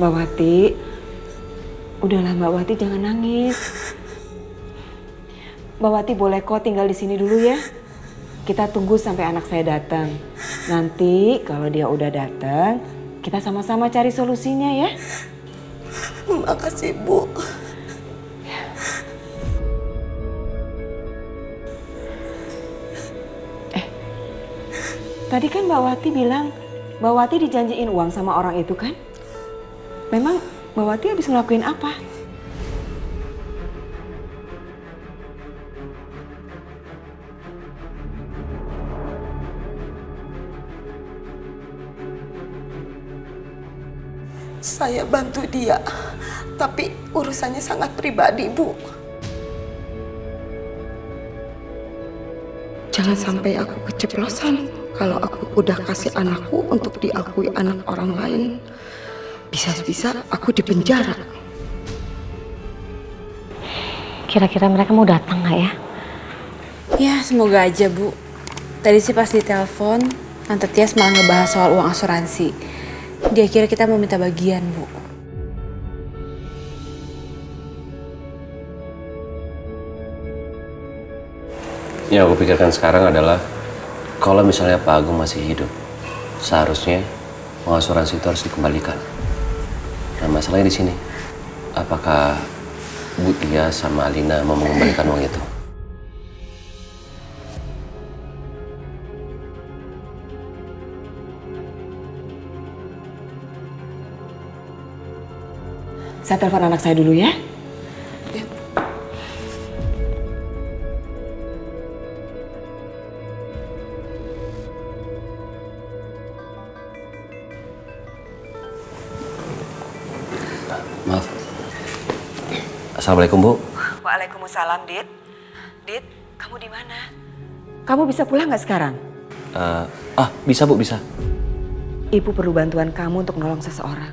Mbak Wati, udahlah Mbak Wati jangan nangis. Mbak Wati boleh kok tinggal di sini dulu ya. Kita tunggu sampai anak saya datang. Nanti kalau dia udah datang, kita sama-sama cari solusinya ya. Makasih, Bu. Tadi kan Mbak Wati bilang, Mbak Wati dijanjiin uang sama orang itu kan? Memang Mbak Wati habis ngelakuin apa? Saya bantu dia, tapi urusannya sangat pribadi, Bu. Jangan sampai aku keceplosan kalau aku udah kasih anakku untuk diakui anak orang lain. Bisa-bisa aku di penjara. Kira-kira mereka mau datang nggak ya? Ya, semoga aja, Bu. Tadi sih pas ditelepon, Tante Tias malah ngebahas soal uang asuransi. Dia kira kita mau minta bagian, Bu. Yang aku pikirkan sekarang adalah kalau misalnya Pak Agung masih hidup, seharusnya uang asuransi itu harus dikembalikan. Nah masalahnya di sini, apakah Bu Tia sama Alina mau mengembalikan uang itu? Saya telepon anak saya dulu ya. Assalamualaikum Bu. Waalaikumsalam, Dit. Dit, kamu di mana? Kamu bisa pulang nggak sekarang? Eh, ah bisa Bu bisa. Ibu perlu bantuan kamu untuk nolong seseorang.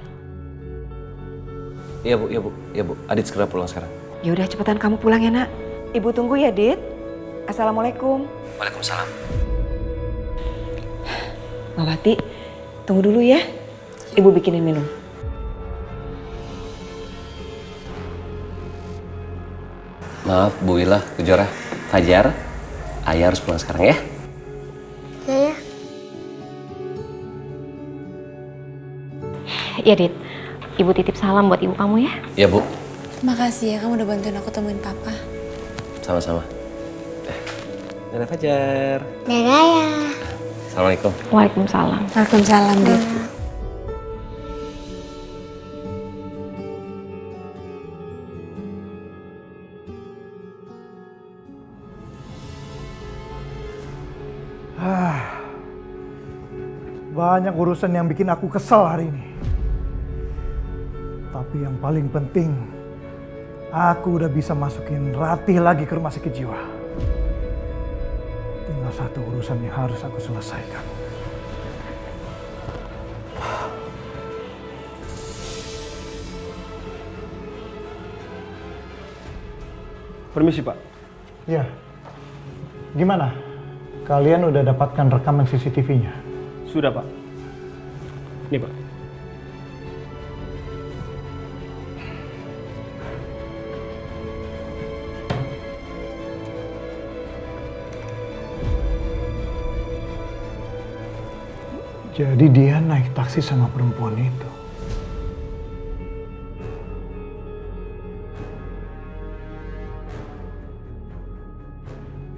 Iya Bu, iya Bu, iya Bu. Adit segera pulang sekarang. Ya udah cepetan kamu pulang ya, Nak. Ibu tunggu ya, Dit. Assalamualaikum. Waalaikumsalam. Mbak Wati, tunggu dulu ya. Ibu bikinin minum. Maaf Bu Wila, Kejora, Fajar. Ayah harus pulang sekarang ya. Ya ya. Ya Dit, Ibu titip salam buat ibu kamu ya. Iya Bu, Makasih ya, kamu udah bantuin aku temuin papa. sama-sama. Eh, Dadah Fajar. Dadah ya. Assalamualaikum. Waalaikumsalam. Waalaikumsalam, Dit. Banyak urusan yang bikin aku kesal hari ini. Tapi yang paling penting, aku udah bisa masukin Ratih lagi ke rumah sakit jiwa. Tinggal satu urusan yang harus aku selesaikan. Permisi Pak. Ya, gimana? Kalian udah dapatkan rekaman CCTV-nya? Sudah Pak. Ini Pak. Jadi dia naik taksi sama perempuan itu.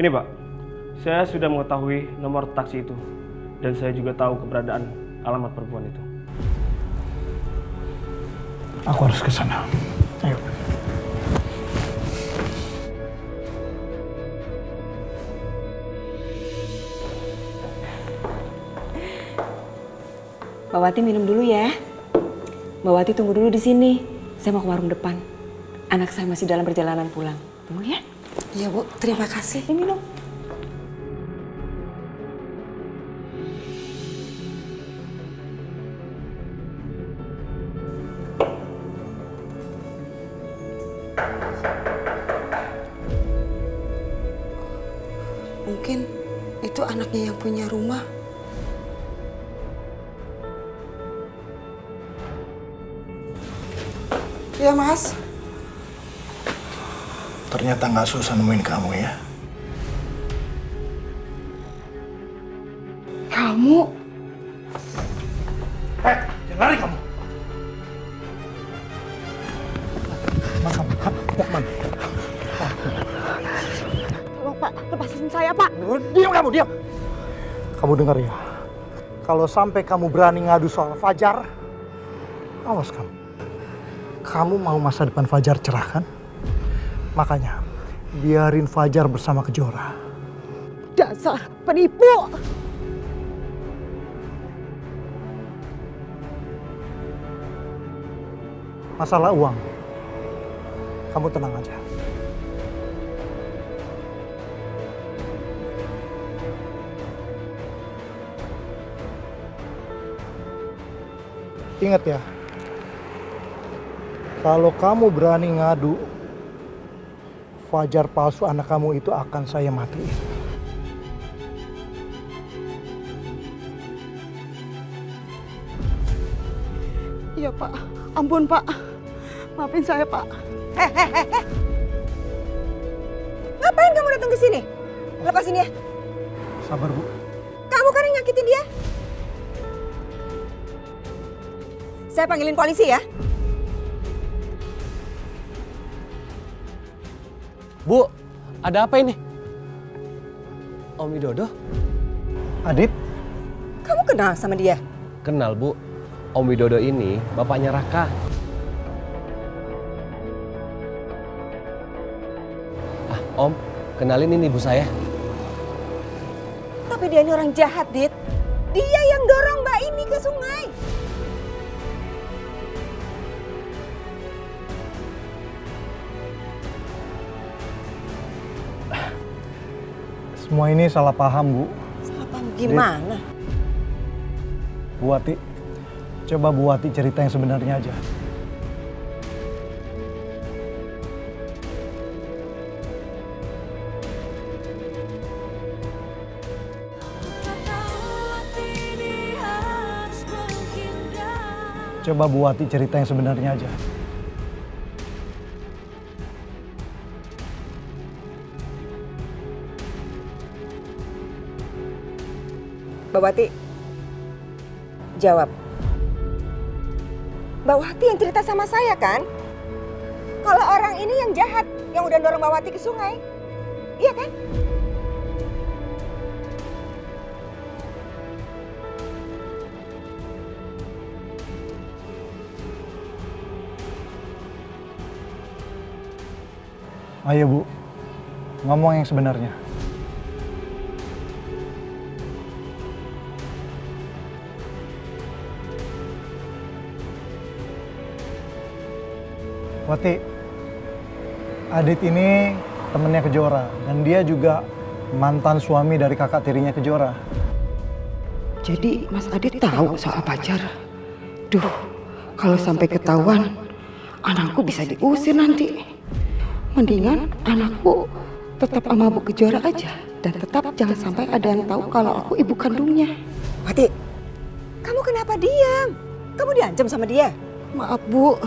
Ini Pak. Saya sudah mengetahui nomor taksi itu dan saya juga tahu keberadaan alamat perempuan itu. Aku harus ke sana. Ayo. Mbak Wati minum dulu ya. Mbak Wati tunggu dulu di sini. Saya mau ke warung depan. Anak saya masih dalam perjalanan pulang. Tunggu ya. Iya, Bu. Terima kasih. Ini minum. Mungkin itu anaknya yang punya rumah. Iya, Mas. Ternyata nggak susah nemuin kamu ya. Kamu Kamu dengar ya? Kalau sampai kamu berani ngadu soal Fajar, awas kamu. Kamu mau masa depan Fajar cerah kan? Makanya, biarin Fajar bersama Kejora. Dasar penipu. Masalah uang, kamu tenang aja. Ingat ya, kalau kamu berani ngadu, Fajar palsu anak kamu itu akan saya matiin. Iya Pak, ampun Pak. Maafin saya Pak. Ngapain kamu datang ke sini? Lepasin dia. Sabar bu, Kamu kan yang nyakitin dia. Saya panggilin polisi ya. Bu, ada apa ini? Om Widodo? Adit, Kamu kenal sama dia? Kenal, Bu. Om Widodo ini bapaknya Raka. Ah, Om, kenalin ini ibu saya. Tapi dia ini orang jahat, Dit. Dia yang dorong Mbak ini ke sungai. Semua ini salah paham bu. Salah paham gimana? Bu Wati, coba Bu Wati cerita yang sebenarnya aja. Coba Bu Wati cerita yang sebenarnya aja. Mbak Wati, jawab. Mbak Wati yang cerita sama saya kan? Kalau orang ini yang jahat, yang udah dorong Mbak Wati ke sungai. Iya kan? Ayo Bu, ngomong yang sebenarnya. Wati, Adit ini temennya Kejora dan dia juga mantan suami dari kakak tirinya Kejora. Jadi Mas Adit tahu soal pacar. Duh, kalau sampai ketahuan, anakku bisa diusir nanti. Mendingan anakku tetap sama Bu Kejora aja. Dan tetap jangan sampai ada yang tahu kalau aku ibu kandungnya. Wati, kamu kenapa diam? Kamu diancam sama dia? Maaf Bu.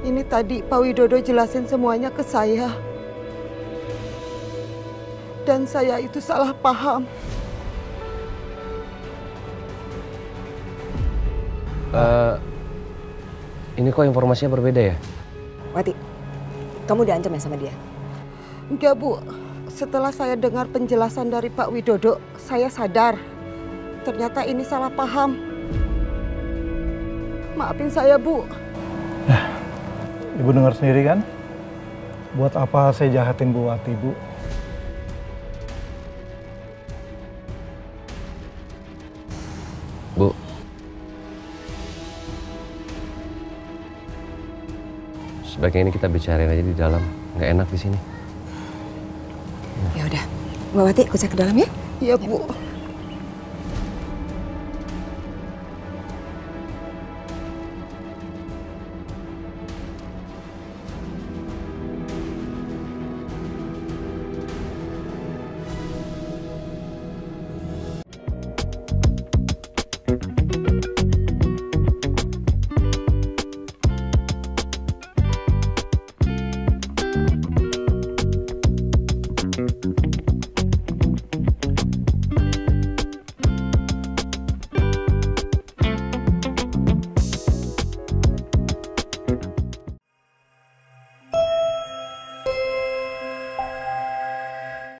Ini tadi Pak Widodo jelasin semuanya ke saya. Dan saya itu salah paham. Eh, ini kok informasinya berbeda ya? Wati, kamu diancam ya sama dia? Enggak Bu, setelah saya dengar penjelasan dari Pak Widodo, saya sadar. Ternyata ini salah paham. Maafin saya Bu. Ibu dengar sendiri kan? Buat apa saya jahatin Bu Wati, Bu? Bu. Sebaiknya ini kita bicarain aja di dalam. Nggak enak di sini. Ya udah, Mbak Wati ikut saya ke dalam ya. Iya Bu.